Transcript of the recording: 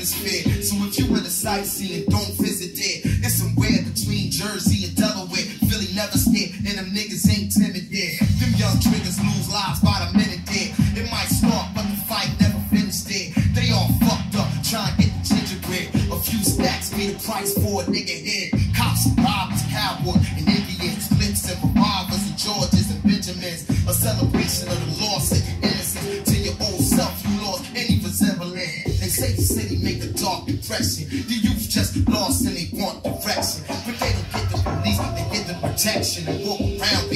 hemisphere. So if you into sightseeing, don't visit there. It's somewhere between Jersey and Delaware. Philly never stay, and them niggas ain't. protection and walk around